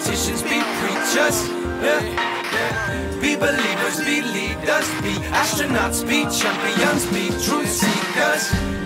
politicians, be preachers. Be believers, be leaders, be astronauts, be champions, be truth seekers.